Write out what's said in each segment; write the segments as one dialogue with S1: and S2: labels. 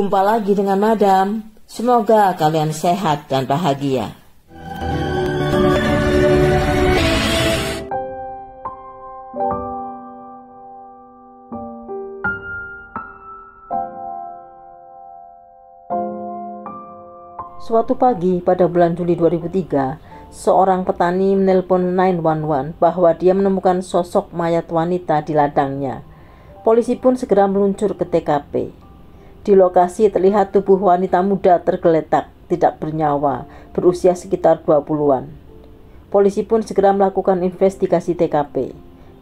S1: Jumpa lagi dengan Madam. Semoga kalian sehat dan bahagia. Suatu pagi pada bulan Juli 2003, seorang petani menelpon 911 bahwa dia menemukan sosok mayat wanita di ladangnya. Polisi pun segera meluncur ke TKP. Di lokasi terlihat tubuh wanita muda tergeletak, tidak bernyawa, berusia sekitar 20-an. Polisi pun segera melakukan investigasi TKP,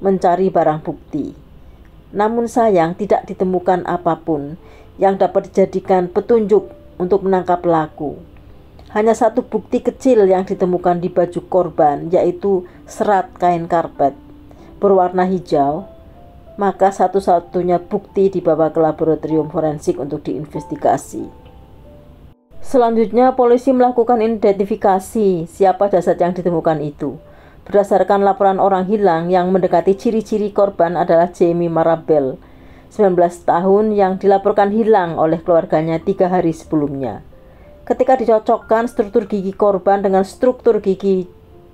S1: mencari barang bukti. Namun sayang tidak ditemukan apa pun yang dapat dijadikan petunjuk untuk menangkap pelaku. Hanya satu bukti kecil yang ditemukan di baju korban, yaitu serat kain karpet berwarna hijau. Maka satu-satunya bukti dibawa ke laboratorium forensik untuk diinvestigasi. Selanjutnya, polisi melakukan identifikasi siapa jasad yang ditemukan itu. Berdasarkan laporan orang hilang yang mendekati ciri-ciri korban adalah Jamie Marabel, 19 tahun yang dilaporkan hilang oleh keluarganya tiga hari sebelumnya. Ketika dicocokkan struktur gigi korban dengan struktur gigi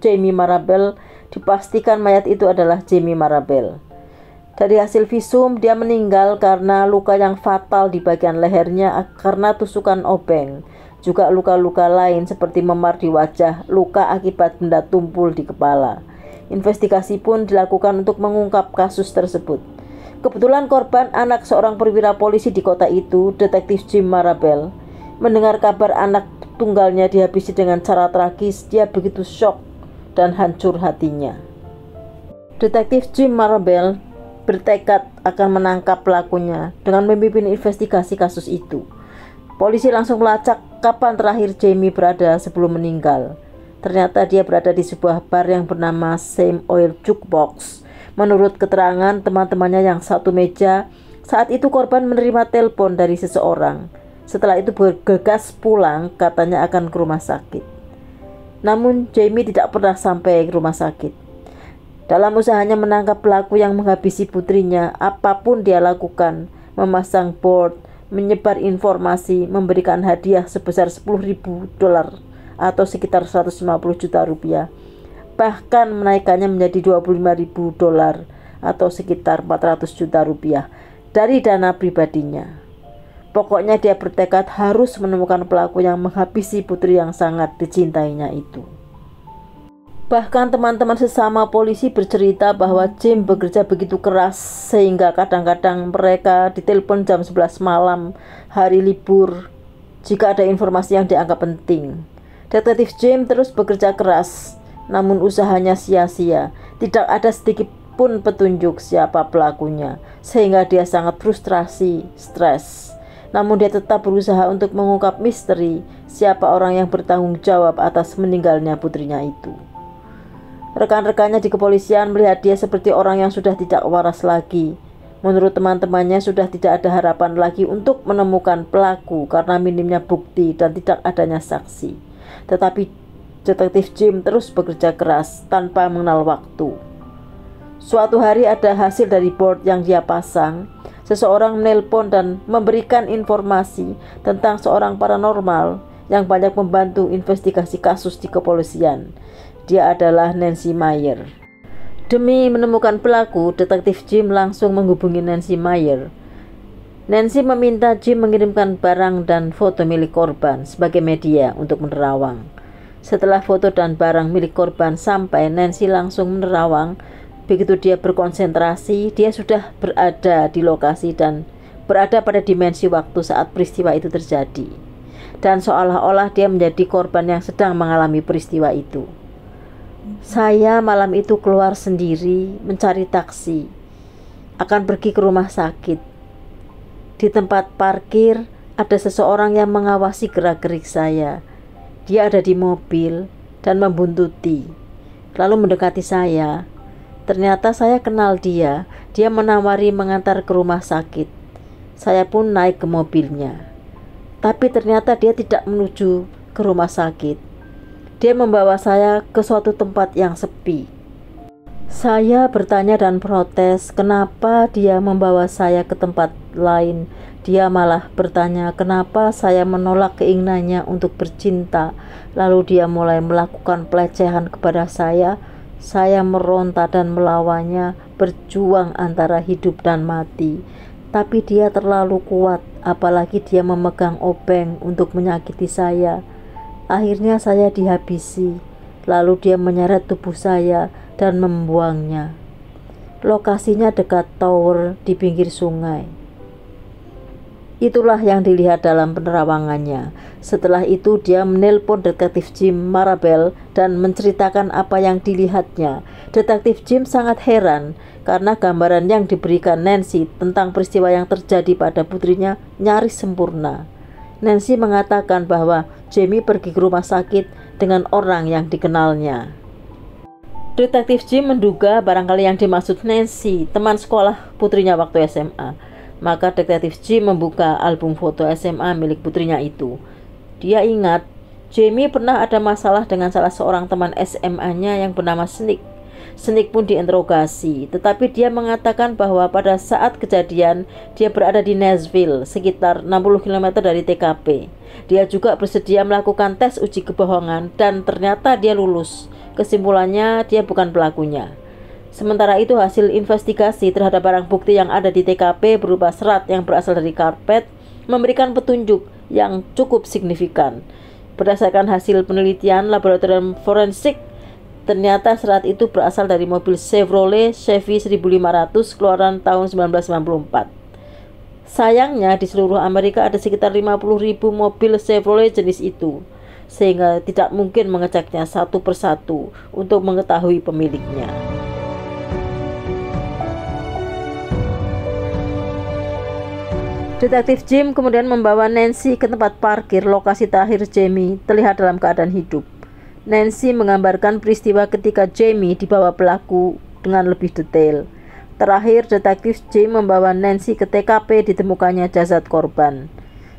S1: Jamie Marabel, dipastikan mayat itu adalah Jamie Marabel. Dari hasil visum, dia meninggal karena luka yang fatal di bagian lehernya karena tusukan obeng. Juga luka-luka lain seperti memar di wajah, luka akibat benda tumpul di kepala. Investigasi pun dilakukan untuk mengungkap kasus tersebut. Kebetulan korban anak seorang perwira polisi di kota itu, detektif Jim Marabel. Mendengar kabar anak tunggalnya dihabisi dengan cara tragis, dia begitu shock dan hancur hatinya. Detektif Jim Marabel bertekad akan menangkap pelakunya dengan memimpin investigasi kasus itu. Polisi langsung melacak kapan terakhir Jamie berada sebelum meninggal. Ternyata dia berada di sebuah bar yang bernama Same Oil Jukebox. Menurut keterangan teman-temannya yang satu meja, saat itu korban menerima telepon dari seseorang. Setelah itu bergegas pulang, katanya akan ke rumah sakit. Namun Jamie tidak pernah sampai ke rumah sakit. Dalam usahanya menangkap pelaku yang menghabisi putrinya, apa pun dia lakukan, memasang board, menyebar informasi, memberikan hadiah sebesar 10 ribu dolar atau sekitar 150 juta rupiah. Bahkan menaikkannya menjadi 25 ribu dolar atau sekitar 400 juta rupiah dari dana pribadinya. Pokoknya dia bertekad harus menemukan pelaku yang menghabisi putri yang sangat dicintainya itu. Bahkan teman-teman sesama polisi bercerita bahwa Jim bekerja begitu keras sehingga kadang-kadang mereka ditelepon jam 11 malam hari libur jika ada informasi yang dianggap penting. Detektif Jim terus bekerja keras, namun usahanya sia-sia. Tidak ada sedikit pun petunjuk siapa pelakunya, sehingga dia sangat frustrasi, stres namun dia tetap berusaha untuk mengungkap misteri siapa orang yang bertanggung jawab atas meninggalnya putrinya itu. Rekan-rekannya di kepolisian melihat dia seperti orang yang sudah tidak waras lagi. Menurut teman-temannya sudah tidak ada harapan lagi untuk menemukan pelaku karena minimnya bukti dan tidak adanya saksi. Tetapi detektif Jim terus bekerja keras tanpa mengenal waktu. Suatu hari ada hasil dari board yang dia pasang seseorang menelpon dan memberikan informasi tentang seorang paranormal yang banyak membantu investigasi kasus di kepolisian. Dia adalah Nancy Meyer. Demi menemukan pelaku, detektif Jim langsung menghubungi Nancy Meyer. Nancy meminta Jim mengirimkan barang dan foto milik korban sebagai media untuk menerawang. Setelah foto dan barang milik korban sampai, Nancy langsung menerawang Begitu dia berkonsentrasi, dia sudah berada di lokasi dan berada pada dimensi waktu saat peristiwa itu terjadi. Dan seolah-olah dia menjadi korban yang sedang mengalami peristiwa itu. Saya malam itu keluar sendiri mencari taksi, akan pergi ke rumah sakit. Di tempat parkir ada seseorang yang mengawasi gerak-gerik saya. Dia ada di mobil dan membuntuti, lalu mendekati saya Ternyata saya kenal dia. Dia menawari mengantar ke rumah sakit. Saya pun naik ke mobilnya. Tapi ternyata dia tidak menuju ke rumah sakit. Dia membawa saya ke suatu tempat yang sepi. Saya bertanya dan protes kenapa dia membawa saya ke tempat lain Dia malah bertanya kenapa saya menolak keinginannya untuk bercinta. Lalu dia mulai melakukan pelecehan kepada saya. Saya meronta dan melawannya, berjuang antara hidup dan mati. Tapi dia terlalu kuat, apalagi dia memegang obeng untuk menyakiti saya. Akhirnya saya dihabisi. Lalu dia menyeret tubuh saya dan membuangnya. Lokasinya dekat tower di pinggir sungai. Itulah yang dilihat dalam penerawangannya. Setelah itu dia menelpon detektif Jim Marabel dan menceritakan apa yang dilihatnya. Detektif Jim sangat heran karena gambaran yang diberikan Nancy tentang peristiwa yang terjadi pada putrinya nyaris sempurna. Nancy mengatakan bahwa Jamie pergi ke rumah sakit dengan orang yang dikenalnya. Detektif Jim menduga barangkali yang dimaksud Nancy, teman sekolah putrinya waktu SMA. Maka detektif Jim membuka album foto SMA milik putrinya itu. Dia ingat Jamie pernah ada masalah dengan salah seorang teman SMA-nya yang bernama Snick. Snick pun diinterogasi, tetapi dia mengatakan bahwa pada saat kejadian dia berada di Nashville, sekitar 60 km dari TKP. Dia juga bersedia melakukan tes uji kebohongan dan ternyata dia lulus. Kesimpulannya dia bukan pelakunya. Sementara itu hasil investigasi terhadap barang bukti yang ada di TKP berupa serat yang berasal dari karpet memberikan petunjuk yang cukup signifikan. Berdasarkan hasil penelitian laboratorium forensik, ternyata serat itu berasal dari mobil Chevrolet Chevy 1500 keluaran tahun 1994. Sayangnya di seluruh Amerika ada sekitar 50.000 mobil Chevrolet jenis itu, sehingga tidak mungkin mengeceknya satu persatu untuk mengetahui pemiliknya. Detektif Jim kemudian membawa Nancy ke tempat parkir lokasi terakhir Jamie terlihat dalam keadaan hidup. Nancy menggambarkan peristiwa ketika Jamie dibawa pelaku dengan lebih detail. Terakhir, detektif Jim membawa Nancy ke TKP ditemukannya jasad korban.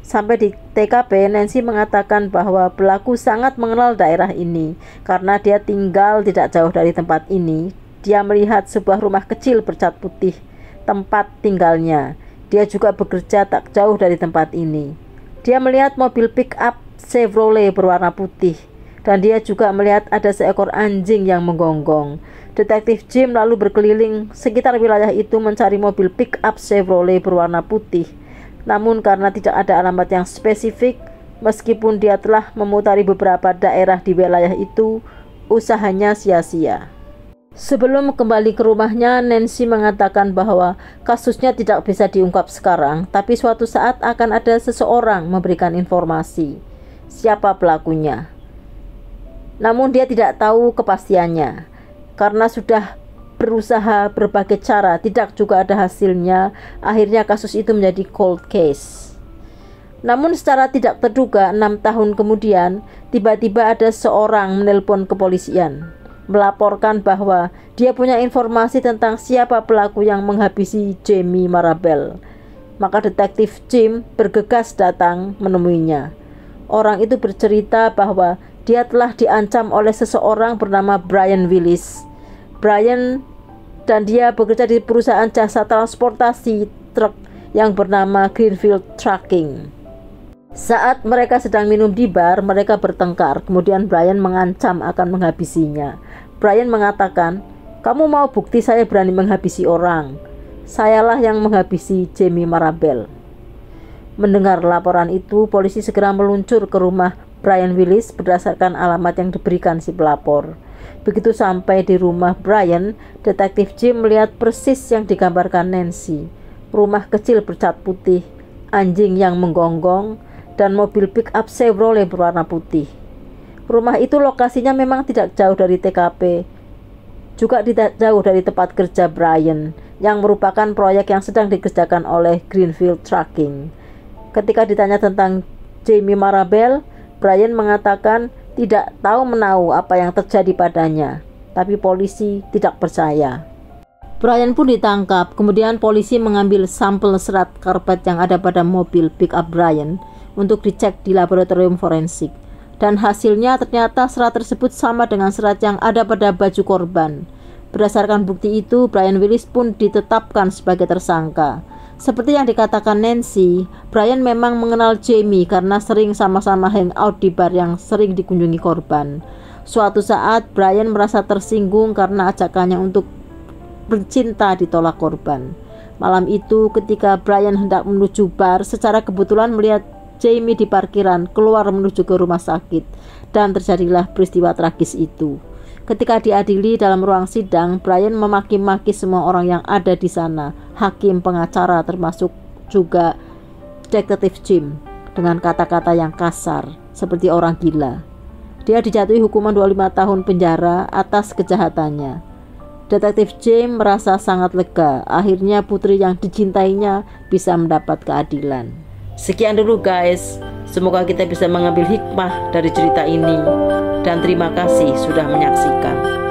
S1: Sampai di TKP, Nancy mengatakan bahwa pelaku sangat mengenal daerah ini karena dia tinggal tidak jauh dari tempat ini. Dia melihat sebuah rumah kecil bercat putih, tempat tinggalnya. Dia juga bekerja tak jauh dari tempat ini. Dia melihat mobil pick-up Chevrolet berwarna putih dan dia juga melihat ada seekor anjing yang menggonggong. Detektif Jim lalu berkeliling sekitar wilayah itu mencari mobil pick-up Chevrolet berwarna putih. Namun karena tidak ada alamat yang spesifik, meskipun dia telah memutari beberapa daerah di wilayah itu, usahanya sia-sia. Sebelum kembali ke rumahnya, Nancy mengatakan bahwa kasusnya tidak bisa diungkap sekarang, tapi suatu saat akan ada seseorang memberikan informasi siapa pelakunya. Namun dia tidak tahu kepastiannya karena sudah berusaha berbagai cara, tidak juga ada hasilnya. Akhirnya kasus itu menjadi cold case. Namun secara tidak terduga, enam tahun kemudian, tiba-tiba ada seorang menelpon kepolisian melaporkan bahwa dia punya informasi tentang siapa pelaku yang menghabisi Jamie Marabel. Maka detektif Jim bergegas datang menemuinya. Orang itu bercerita bahwa dia telah diancam oleh seseorang bernama Brian Willis. Brian dan dia bekerja di perusahaan jasa transportasi truk yang bernama Greenfield Trucking. Saat mereka sedang minum di bar, mereka bertengkar. Kemudian Brian mengancam akan menghabisinya. Brian mengatakan, "Kamu mau bukti saya berani menghabisi orang? Sayalah yang menghabisi Jamie Marabel." Mendengar laporan itu, polisi segera meluncur ke rumah Brian Willis berdasarkan alamat yang diberikan si pelapor. Begitu sampai di rumah Brian, detektif Jim melihat persis yang digambarkan Nancy. Rumah kecil bercat putih, anjing yang menggonggong, dan mobil pick-up Chevrolet berwarna putih. Rumah itu lokasinya memang tidak jauh dari TKP, juga tidak jauh dari tempat kerja Brian, yang merupakan proyek yang sedang dikerjakan oleh Greenfield Trucking. Ketika ditanya tentang Jamie Marabel, Brian mengatakan tidak tahu menahu apa yang terjadi padanya, tapi polisi tidak percaya. Brian pun ditangkap, kemudian polisi mengambil sampel serat karpet yang ada pada mobil pick-up Brian untuk dicek di laboratorium forensik. Dan hasilnya ternyata serat tersebut sama dengan serat yang ada pada baju korban. Berdasarkan bukti itu, Brian Willis pun ditetapkan sebagai tersangka. Seperti yang dikatakan Nancy, Brian memang mengenal Jamie karena sering sama-sama hangout di bar yang sering dikunjungi korban. Suatu saat, Brian merasa tersinggung karena ajakannya untuk bercinta ditolak korban. Malam itu, ketika Brian hendak menuju bar, secara kebetulan melihat Jamie di parkiran keluar menuju ke rumah sakit, dan terjadilah peristiwa tragis itu. Ketika diadili dalam ruang sidang, Brian memaki-maki semua orang yang ada di sana, hakim, pengacara, termasuk juga detektif Jim, dengan kata-kata yang kasar, seperti orang gila. Dia dijatuhi hukuman 25 tahun penjara atas kejahatannya. Detektif Jim merasa sangat lega, akhirnya putri yang dicintainya bisa mendapat keadilan. Sekian dulu guys, semoga kita bisa mengambil hikmah dari cerita ini dan terima kasih sudah menyaksikan.